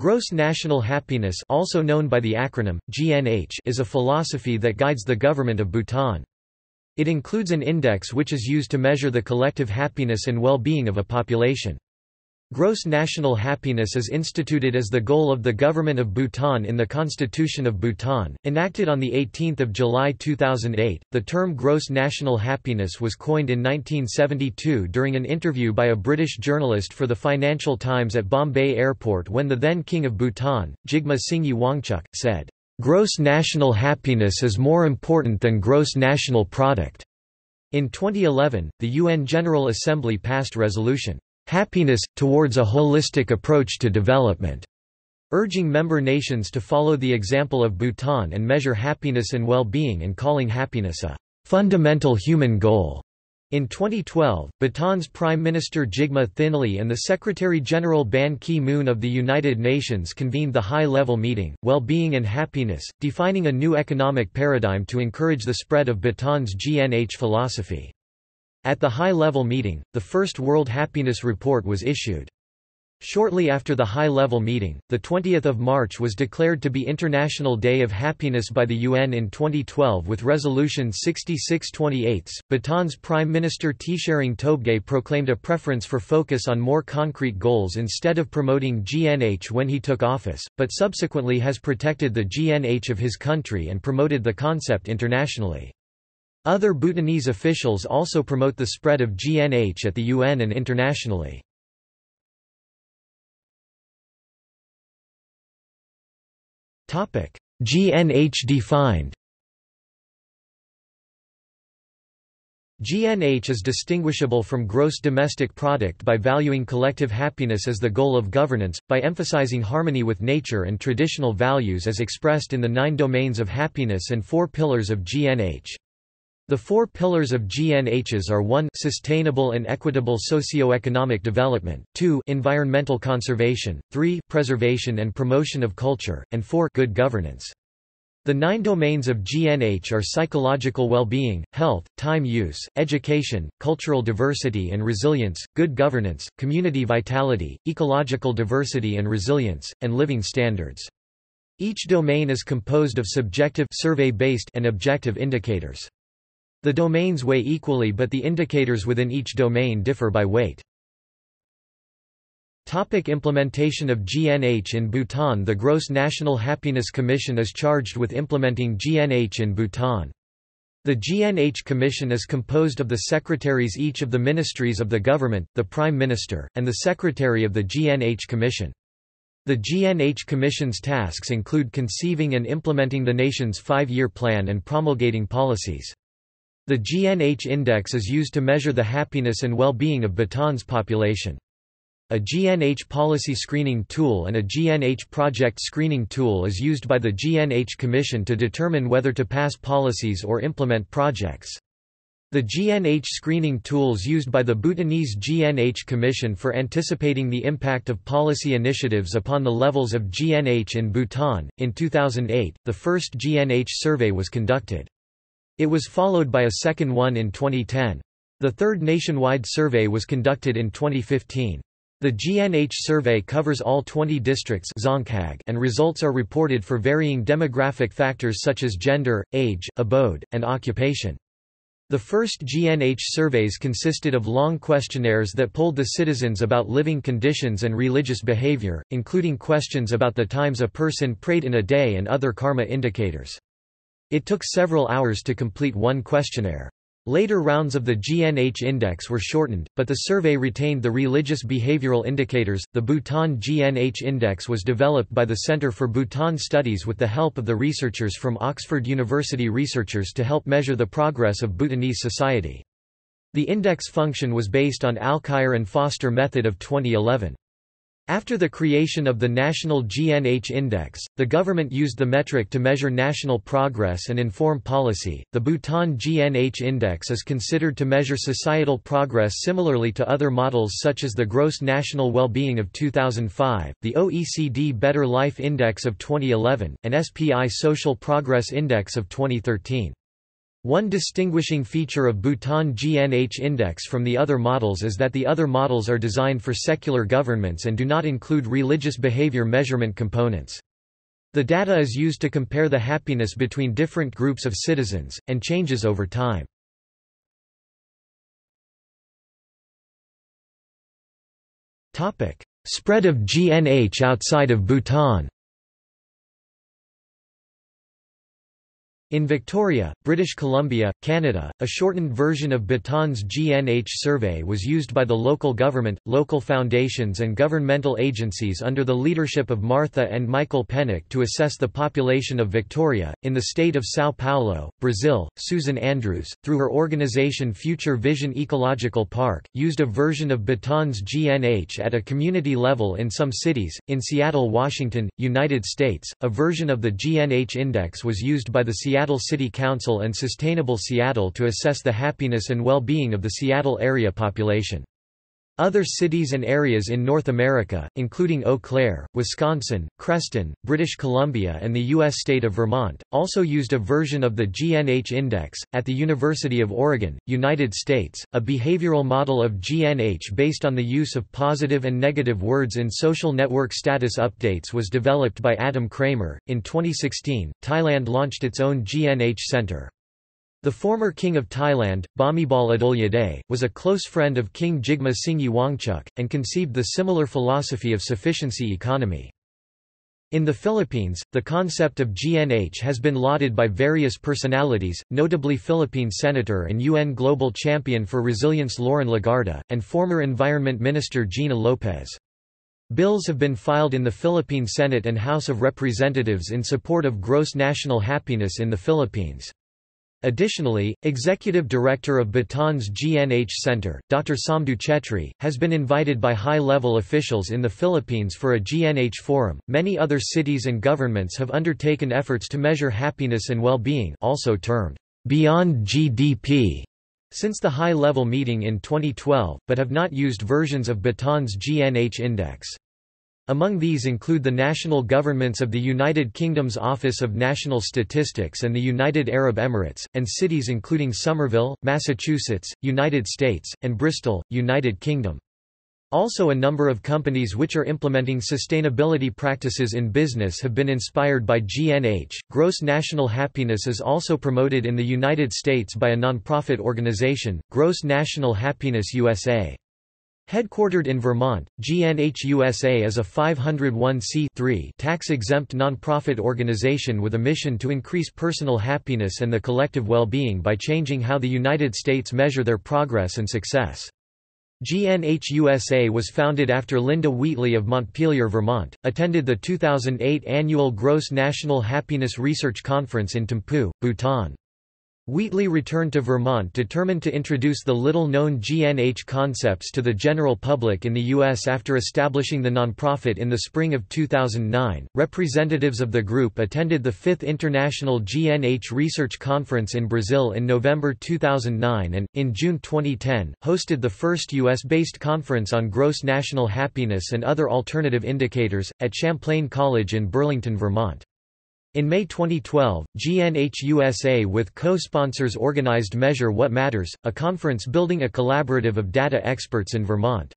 Gross national happiness also known by the acronym, GNH is a philosophy that guides the government of Bhutan. It includes an index which is used to measure the collective happiness and well-being of a population. Gross national happiness is instituted as the goal of the government of Bhutan in the Constitution of Bhutan, enacted on 18 July 2008. The term gross national happiness was coined in 1972 during an interview by a British journalist for the Financial Times at Bombay Airport when the then King of Bhutan, Jigme Singye Wangchuck, said, "...gross national happiness is more important than gross national product." In 2011, the UN General Assembly passed resolution happiness, towards a holistic approach to development, urging member nations to follow the example of Bhutan and measure happiness and well-being and calling happiness a fundamental human goal. In 2012, Bhutan's Prime Minister Jigme Thinley and the Secretary-General Ban Ki-moon of the United Nations convened the high-level meeting, Well-being and Happiness, defining a new economic paradigm to encourage the spread of Bhutan's GNH philosophy. At the high-level meeting, the first World Happiness Report was issued. Shortly after the high-level meeting, 20 March was declared to be International Day of Happiness by the UN in 2012 with Resolution 6628. Bhutan's Prime Minister Tshering Tobgay proclaimed a preference for focus on more concrete goals instead of promoting GNH when he took office, but subsequently has protected the GNH of his country and promoted the concept internationally. Other Bhutanese officials also promote the spread of GNH at the UN and internationally. GNH defined GNH is distinguishable from gross domestic product by valuing collective happiness as the goal of governance, by emphasizing harmony with nature and traditional values as expressed in the nine domains of happiness and four pillars of GNH. The four pillars of GNHs are 1 sustainable and equitable socio-economic development, 2 environmental conservation, 3 preservation and promotion of culture, and 4 good governance. The nine domains of GNH are psychological well-being, health, time use, education, cultural diversity and resilience, good governance, community vitality, ecological diversity and resilience, and living standards. Each domain is composed of subjective survey-based and objective indicators. The domains weigh equally but the indicators within each domain differ by weight. Topic implementation of GNH in Bhutan The Gross National Happiness Commission is charged with implementing GNH in Bhutan. The GNH Commission is composed of the secretaries each of the ministries of the government, the Prime Minister, and the Secretary of the GNH Commission. The GNH Commission's tasks include conceiving and implementing the nation's five-year plan and promulgating policies. The GNH index is used to measure the happiness and well-being of Bhutan's population. A GNH policy screening tool and a GNH project screening tool is used by the GNH Commission to determine whether to pass policies or implement projects. The GNH screening tools used by the Bhutanese GNH Commission for anticipating the impact of policy initiatives upon the levels of GNH in Bhutan. In 2008, the first GNH survey was conducted. It was followed by a second one in 2010. The third nationwide survey was conducted in 2015. The GNH survey covers all 20 districts and results are reported for varying demographic factors such as gender, age, abode, and occupation. The first GNH surveys consisted of long questionnaires that polled the citizens about living conditions and religious behavior, including questions about the times a person prayed in a day and other karma indicators. It took several hours to complete one questionnaire. Later rounds of the GNH index were shortened, but the survey retained the religious behavioral indicators. The Bhutan GNH index was developed by the Center for Bhutan Studies with the help of the researchers from Oxford University researchers to help measure the progress of Bhutanese society. The index function was based on Alkire and Foster method of 2011. After the creation of the National GNH Index, the government used the metric to measure national progress and inform policy. The Bhutan GNH Index is considered to measure societal progress similarly to other models such as the Gross National Well-being of 2005, the OECD Better Life Index of 2011, and SPI Social Progress Index of 2013. One distinguishing feature of Bhutan GNH Index from the other models is that the other models are designed for secular governments and do not include religious behavior measurement components. The data is used to compare the happiness between different groups of citizens, and changes over time. Spread of GNH outside of Bhutan In Victoria, British Columbia, Canada, a shortened version of Bhutan's GNH survey was used by the local government, local foundations and governmental agencies under the leadership of Martha and Michael Pennock to assess the population of Victoria. In the state of São Paulo, Brazil, Susan Andrews, through her organization Future Vision Ecological Park, used a version of Bhutan's GNH at a community level in some cities. In Seattle, Washington, United States, a version of the GNH index was used by the Seattle Seattle City Council and Sustainable Seattle to assess the happiness and well-being of the Seattle area population. Other cities and areas in North America, including Eau Claire, Wisconsin, Creston, British Columbia, and the U.S. state of Vermont, also used a version of the GNH index. At the University of Oregon, United States, a behavioral model of GNH based on the use of positive and negative words in social network status updates was developed by Adam Kramer. In 2016, Thailand launched its own GNH Center. The former king of Thailand, Bhumibol Adulyadej, was a close friend of King Jigme Singye Wangchuck, and conceived the similar philosophy of sufficiency economy. In the Philippines, the concept of GNH has been lauded by various personalities, notably Philippine Senator and UN Global Champion for Resilience Loren Legarda, and former Environment Minister Gina Lopez. Bills have been filed in the Philippine Senate and House of Representatives in support of gross national happiness in the Philippines. Additionally, Executive Director of Bhutan's GNH Center, Dr. Saamdu Chetri, has been invited by high-level officials in the Philippines for a GNH forum. Many other cities and governments have undertaken efforts to measure happiness and well-being, also termed beyond GDP, since the high-level meeting in 2012, but have not used versions of Bhutan's GNH index. Among these include the national governments of the United Kingdom's Office of National Statistics and the United Arab Emirates, and cities including Somerville, Massachusetts, United States, and Bristol, United Kingdom. Also a number of companies which are implementing sustainability practices in business have been inspired by GNH. Gross national happiness is also promoted in the United States by a nonprofit organization, Gross National Happiness USA. Headquartered in Vermont, GNH USA is a 501c tax-exempt nonprofit organization with a mission to increase personal happiness and the collective well-being by changing how the United States measure their progress and success. GNH USA was founded after Linda Wheatley of Montpelier, Vermont, attended the 2008 annual Gross National Happiness Research Conference in Thimphu, Bhutan. Wheatley returned to Vermont determined to introduce the little-known GNH concepts to the general public in the U.S. after establishing the nonprofit in the spring of 2009. Representatives of the group attended the 5th International GNH Research Conference in Brazil in November 2009 and, in June 2010, hosted the first U.S.-based conference on gross national happiness and other alternative indicators, at Champlain College in Burlington, Vermont. In May 2012, GNH USA with co-sponsors organized Measure What Matters, a conference building a collaborative of data experts in Vermont.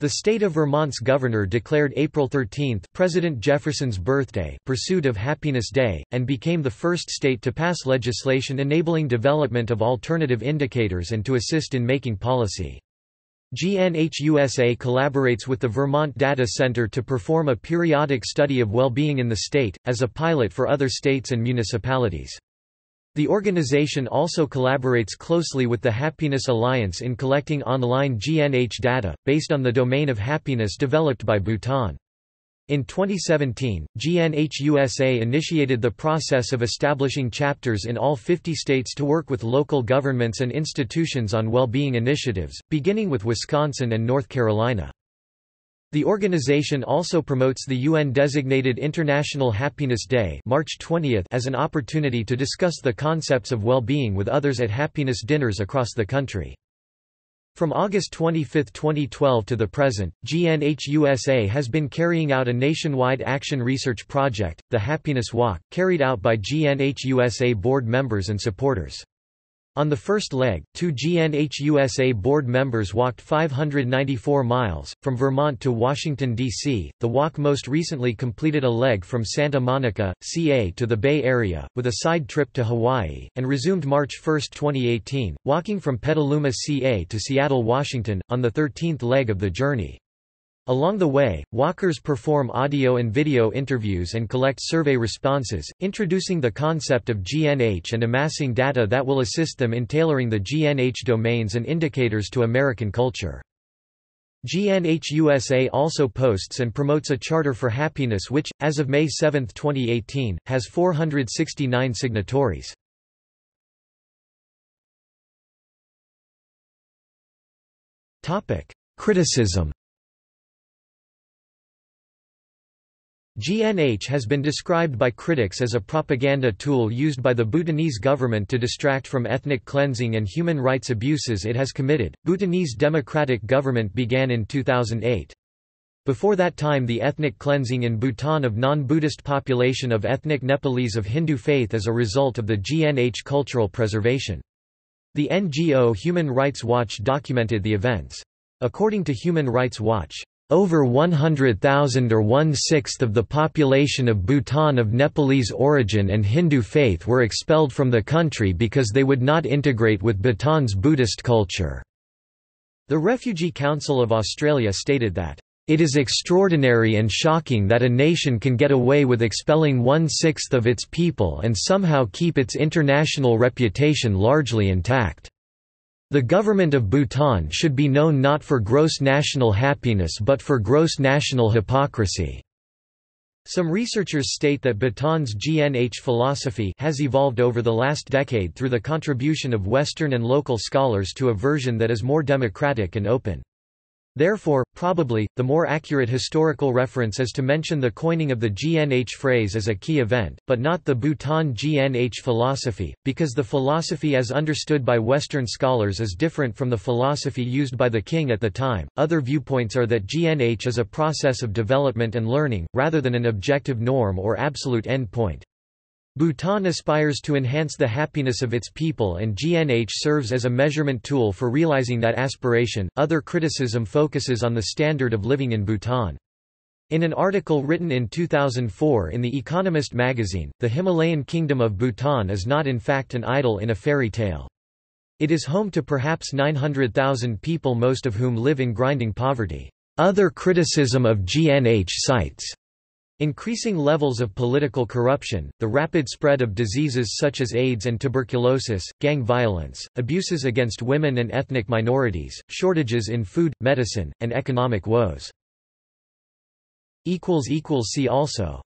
The state of Vermont's governor declared April 13 President Jefferson's birthday Pursuit of Happiness Day, and became the first state to pass legislation enabling development of alternative indicators and to assist in making policy. GNH USA collaborates with the Vermont Data Center to perform a periodic study of well-being in the state, as a pilot for other states and municipalities. The organization also collaborates closely with the Happiness Alliance in collecting online GNH data, based on the domain of happiness developed by Bhutan. In 2017, GNH USA initiated the process of establishing chapters in all 50 states to work with local governments and institutions on well-being initiatives, beginning with Wisconsin and North Carolina. The organization also promotes the UN-designated International Happiness Day March 20 as an opportunity to discuss the concepts of well-being with others at happiness dinners across the country. From August 25, 2012 to the present, GNHUSA has been carrying out a nationwide action research project, the Happiness Walk, carried out by GNHUSA board members and supporters. On the first leg, two GNH USA board members walked 594 miles, from Vermont to Washington, D.C. The walk most recently completed a leg from Santa Monica, CA to the Bay Area, with a side trip to Hawaii, and resumed March 1, 2018, walking from Petaluma, CA to Seattle, Washington, on the 13th leg of the journey. Along the way, walkers perform audio and video interviews and collect survey responses, introducing the concept of GNH and amassing data that will assist them in tailoring the GNH domains and indicators to American culture. GNH USA also posts and promotes a Charter for Happiness which, as of May 7, 2018, has 469 signatories. Criticism GNH has been described by critics as a propaganda tool used by the Bhutanese government to distract from ethnic cleansing and human rights abuses it has committed. Bhutanese democratic government began in 2008. Before that time the ethnic cleansing in Bhutan of non-Buddhist population of ethnic Nepalese of Hindu faith as a result of the GNH cultural preservation. The NGO Human Rights Watch documented the events. According to Human Rights Watch, over 100,000 or one-sixth of the population of Bhutan of Nepalese origin and Hindu faith were expelled from the country because they would not integrate with Bhutan's Buddhist culture. The Refugee Council of Australia stated that, "...it is extraordinary and shocking that a nation can get away with expelling one-sixth of its people and somehow keep its international reputation largely intact." The government of Bhutan should be known not for gross national happiness but for gross national hypocrisy. Some researchers state that Bhutan's GNH philosophy has evolved over the last decade through the contribution of Western and local scholars to a version that is more democratic and open. Therefore, probably, the more accurate historical reference is to mention the coining of the GNH phrase as a key event, but not the Bhutan GNH philosophy, because the philosophy as understood by Western scholars is different from the philosophy used by the king at the time. Other viewpoints are that GNH is a process of development and learning, rather than an objective norm or absolute end point. Bhutan aspires to enhance the happiness of its people and GNH serves as a measurement tool for realizing that aspiration. Other criticism focuses on the standard of living in Bhutan. In an article written in 2004 in The Economist magazine, the Himalayan kingdom of Bhutan is not in fact an idyll in a fairy tale. It is home to perhaps 900,000 people most of whom live in grinding poverty. Other criticism of GNH cites Increasing levels of political corruption, the rapid spread of diseases such as AIDS and tuberculosis, gang violence, abuses against women and ethnic minorities, shortages in food, medicine, and economic woes. See also